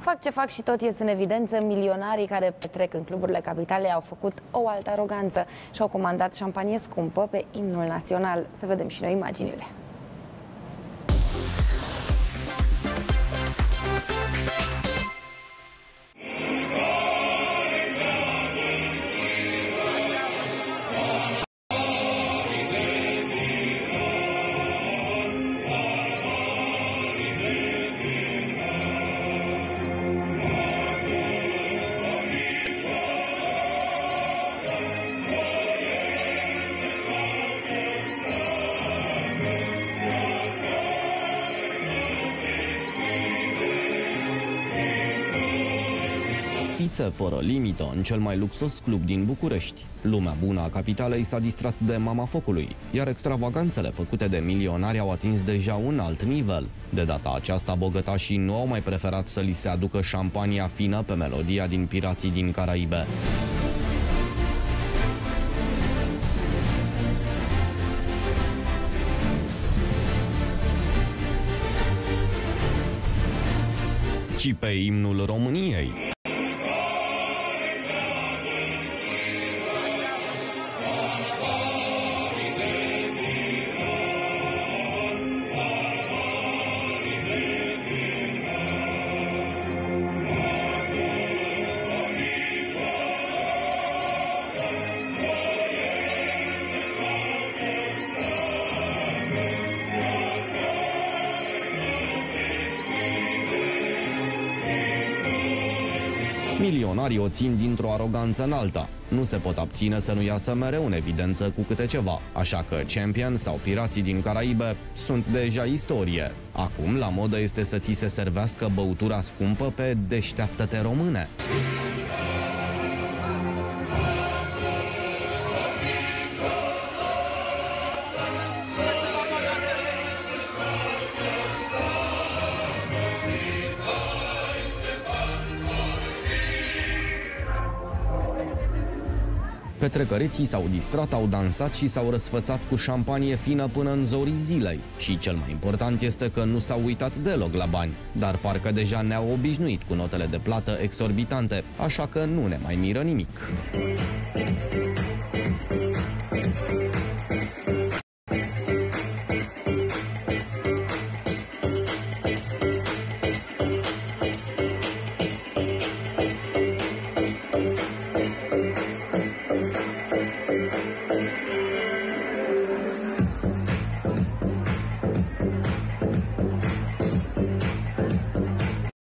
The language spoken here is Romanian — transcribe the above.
Fac ce fac și tot ies în evidență, milionarii care petrec în cluburile capitalei au făcut o altă aroganță și au comandat șampanie scumpă pe imnul național. Să vedem și noi imaginile. Fițe fără limită în cel mai luxos club din București. Lumea bună a capitalei s-a distrat de mama focului, iar extravaganțele făcute de milionari au atins deja un alt nivel. De data aceasta, bogătașii nu au mai preferat să li se aducă șampania fină pe melodia din Pirații din Caraibe. ci pe imnul României. Milionarii o țin dintr-o aroganță în alta. Nu se pot abține să nu iasă mereu în evidență cu câte ceva, așa că Champion sau Pirații din Caraibe sunt deja istorie. Acum, la modă este să ți se servească băutura scumpă pe deșteaptă-te române. Petrecăreții s-au distrat, au dansat și s-au răsfățat cu șampanie fină până în zorii zilei. Și cel mai important este că nu s-au uitat deloc la bani, dar parcă deja ne-au obișnuit cu notele de plată exorbitante, așa că nu ne mai miră nimic.